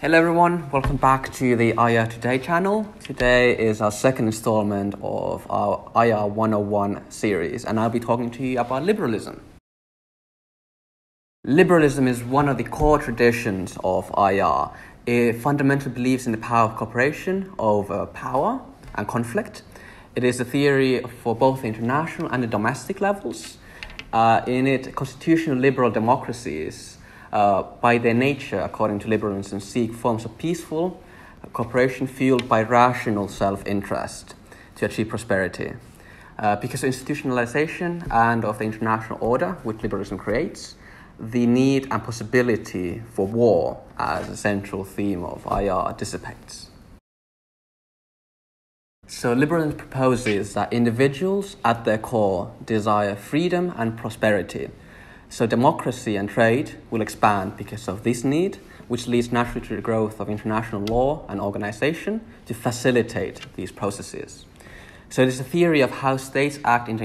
Hello everyone, welcome back to the IR Today channel. Today is our second installment of our IR 101 series, and I'll be talking to you about liberalism. Liberalism is one of the core traditions of IR. It fundamentally believes in the power of cooperation over power and conflict. It is a theory for both the international and the domestic levels. Uh, in it, constitutional liberal democracies uh, by their nature, according to liberalism, seek forms of peaceful cooperation fueled by rational self interest to achieve prosperity. Uh, because of institutionalization and of the international order which liberalism creates, the need and possibility for war as a central theme of IR dissipates. So, liberalism proposes that individuals at their core desire freedom and prosperity so democracy and trade will expand because of this need, which leads naturally to the growth of international law and organization to facilitate these processes. So it is a theory of how states act in the,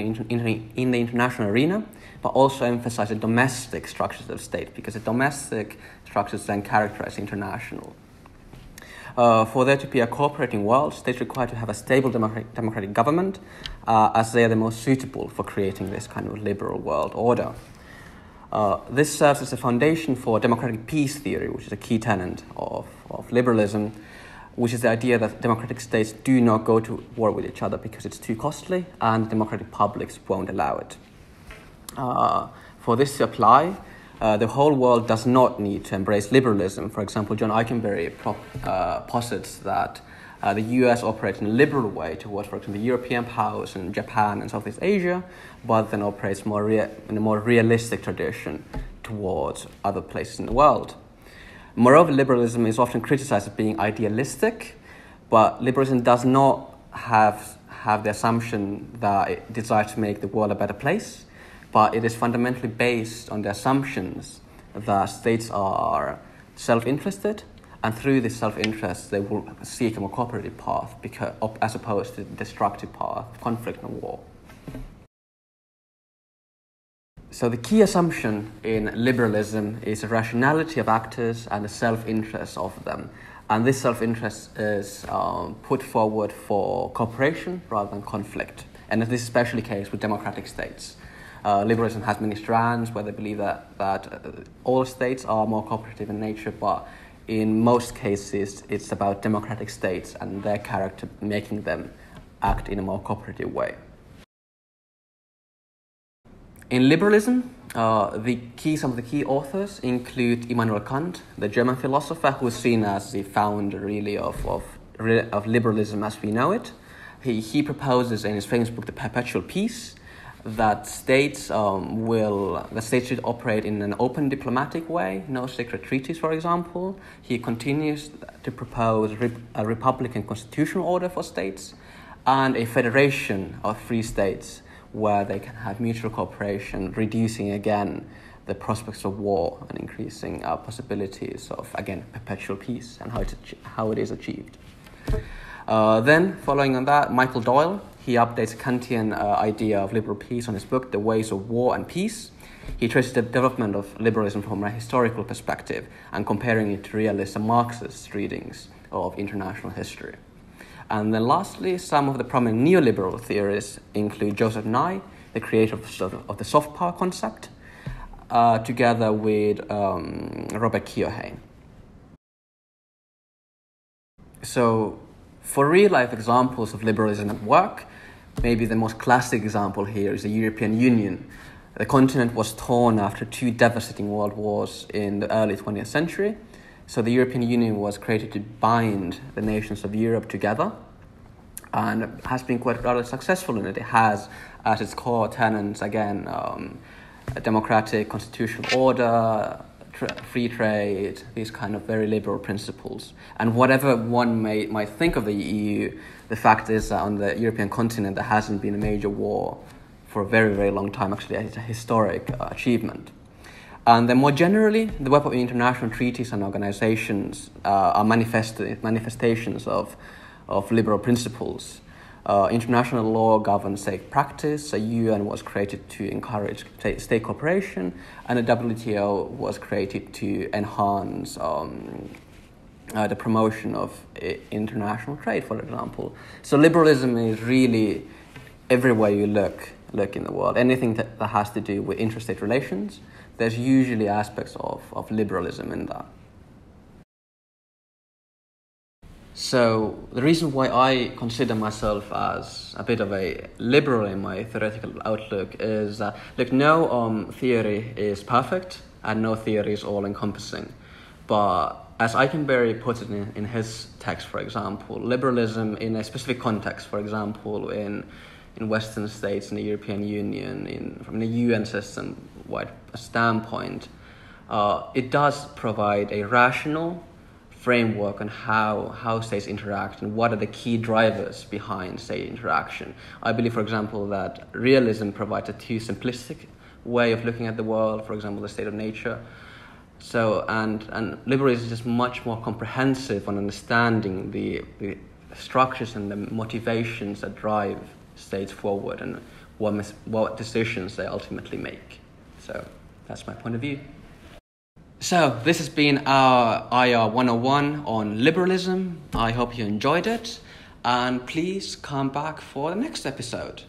in the international arena, but also emphasize the domestic structures of state, because the domestic structures then characterize international. Uh, for there to be a cooperating world, states require to have a stable democratic, democratic government, uh, as they are the most suitable for creating this kind of liberal world order. Uh, this serves as a foundation for democratic peace theory, which is a key tenet of, of liberalism, which is the idea that democratic states do not go to war with each other because it's too costly and democratic publics won't allow it. Uh, for this to apply, uh, the whole world does not need to embrace liberalism. For example, John Ikenberry uh, posits that uh, the US operates in a liberal way towards, for example, the European powers and Japan and Southeast Asia, but then operates more rea- in a more realistic tradition towards other places in the world. Moreover, liberalism is often criticized as being idealistic, but liberalism does not have, have the assumption that it desires to make the world a better place, but it is fundamentally based on the assumptions that states are self interested and through this self-interest they will seek a more cooperative path because, as opposed to the destructive path conflict and war. So the key assumption in liberalism is the rationality of actors and the self-interest of them. And this self-interest is um, put forward for cooperation rather than conflict. And this is especially the case with democratic states. Uh, liberalism has many strands where they believe that, that uh, all states are more cooperative in nature, but in most cases, it's about democratic states and their character making them act in a more cooperative way. In liberalism, uh, the key, some of the key authors include Immanuel Kant, the German philosopher who is seen as the founder really of, of, of liberalism as we know it. He, he proposes in his famous book, The Perpetual Peace, that states um, will the states should operate in an open diplomatic way, no secret treaties, for example. He continues to propose a republican constitutional order for states and a federation of free states where they can have mutual cooperation, reducing again the prospects of war and increasing our possibilities of again perpetual peace and how, it, how it is achieved. Uh, then, following on that, Michael Doyle he updates Kantian uh, idea of liberal peace on his book, The Ways of War and Peace. He traces the development of liberalism from a historical perspective and comparing it to realist and Marxist readings of international history. And then lastly, some of the prominent neoliberal theorists include Joseph Nye, the creator of the soft power concept, uh, together with um, Robert Keohane. So, for real life examples of liberalism at work, Maybe the most classic example here is the European Union. The continent was torn after two devastating world wars in the early 20th century. So the European Union was created to bind the nations of Europe together and has been quite rather successful in it. It has at its core tenets, again, um, a democratic constitutional order, tra- free trade, these kind of very liberal principles. And whatever one may, might think of the EU, the fact is that on the European continent there hasn't been a major war for a very, very long time. Actually, it's a historic uh, achievement. And then more generally, the web of international treaties and organizations uh, are manifest- manifestations of, of liberal principles. Uh, international law governs state practice. The UN was created to encourage state cooperation, and the WTO was created to enhance um, uh, the promotion of uh, international trade, for example. So liberalism is really everywhere you look, look in the world. Anything that, that has to do with interstate relations, there's usually aspects of, of liberalism in that. So the reason why I consider myself as a bit of a liberal in my theoretical outlook is that look, no um, theory is perfect and no theory is all encompassing. But as Ikenberry puts it in, in his text, for example, liberalism in a specific context, for example, in in Western states, in the European Union, in from the UN system wide standpoint, uh, it does provide a rational framework on how, how states interact and what are the key drivers behind state interaction. I believe, for example, that realism provides a too simplistic way of looking at the world, for example, the state of nature. So, and, and liberalism is just much more comprehensive on understanding the, the structures and the motivations that drive states forward and what, what decisions they ultimately make. So, that's my point of view. So, this has been our IR 101 on liberalism. I hope you enjoyed it, and please come back for the next episode.